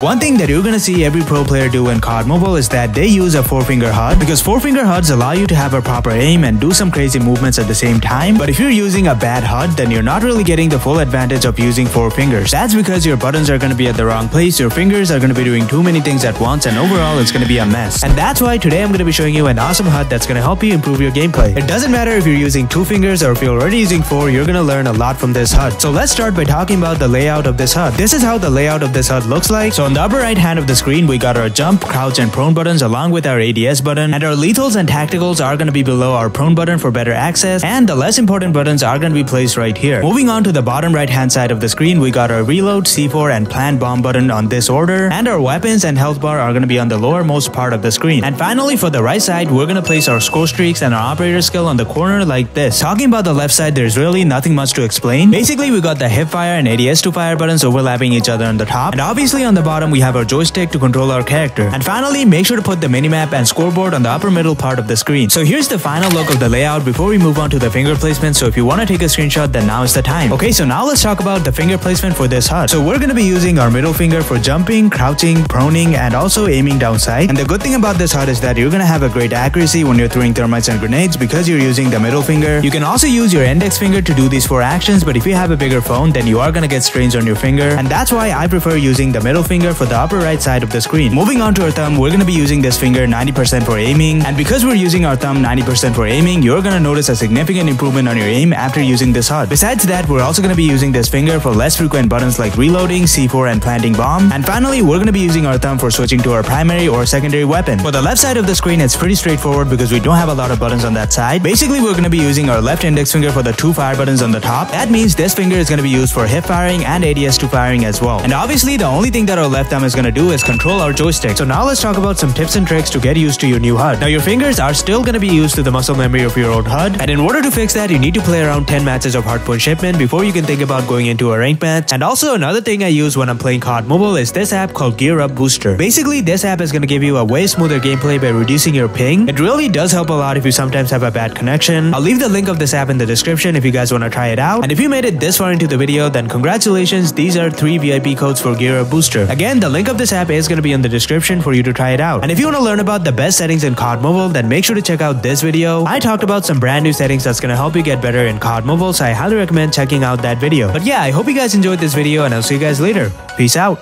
One thing that you're gonna see every pro player do in COD Mobile is that they use a 4-finger HUD because 4-finger HUDs allow you to have a proper aim and do some crazy movements at the same time but if you're using a bad HUD then you're not really getting the full advantage of using 4 fingers. That's because your buttons are gonna be at the wrong place, your fingers are gonna be doing too many things at once and overall it's gonna be a mess. And that's why today I'm gonna be showing you an awesome HUD that's gonna help you improve your gameplay. It doesn't matter if you're using 2 fingers or if you're already using 4, you're gonna learn a lot from this HUD. So let's start by talking about the layout of this HUD. This is how the layout of this HUD looks like. So on the upper right hand of the screen, we got our jump, crouch, and prone buttons along with our ADS button, and our lethals and tacticals are going to be below our prone button for better access, and the less important buttons are going to be placed right here. Moving on to the bottom right hand side of the screen, we got our reload, C4, and plant bomb button on this order, and our weapons and health bar are going to be on the lowermost part of the screen. And finally, for the right side, we're going to place our score streaks and our operator skill on the corner like this. Talking about the left side, there's really nothing much to explain. Basically, we got the hip fire and ADS to fire buttons overlapping each other on the top, and obviously on the bottom, we have our joystick to control our character. And finally, make sure to put the minimap and scoreboard on the upper middle part of the screen. So here's the final look of the layout before we move on to the finger placement. So if you want to take a screenshot, then now is the time. Okay, so now let's talk about the finger placement for this HUD. So we're going to be using our middle finger for jumping, crouching, proning, and also aiming down sight. And the good thing about this HUD is that you're going to have a great accuracy when you're throwing thermites and grenades because you're using the middle finger. You can also use your index finger to do these four actions, but if you have a bigger phone, then you are going to get strains on your finger. And that's why I prefer using the middle finger for the upper right side of the screen. Moving on to our thumb, we're to be using this finger 90% for aiming. And because we're using our thumb 90% for aiming, you're to notice a significant improvement on your aim after using this HUD. Besides that, we're also to be using this finger for less frequent buttons like reloading, C4, and planting bomb. And finally, we're to be using our thumb for switching to our primary or secondary weapon. For the left side of the screen, it's pretty straightforward because we don't have a lot of buttons on that side. Basically, we're to be using our left index finger for the two fire buttons on the top. That means this finger is to be used for hip firing and ADS to firing as well. And obviously, the only thing that our left thumb is going to do is control our joystick. So now let's talk about some tips and tricks to get used to your new HUD. Now your fingers are still going to be used to the muscle memory of your old HUD and in order to fix that you need to play around 10 matches of Hardpoint Shipment before you can think about going into a ranked match. And also another thing I use when I'm playing COD Mobile is this app called Gear Up Booster. Basically this app is going to give you a way smoother gameplay by reducing your ping. It really does help a lot if you sometimes have a bad connection. I'll leave the link of this app in the description if you guys want to try it out. And if you made it this far into the video then congratulations these are 3 VIP codes for Gear Up Booster. Again the link of this app is going to be in the description for you to try it out. And if you want to learn about the best settings in COD Mobile, then make sure to check out this video. I talked about some brand new settings that's going to help you get better in COD Mobile, so I highly recommend checking out that video. But yeah, I hope you guys enjoyed this video and I'll see you guys later. Peace out.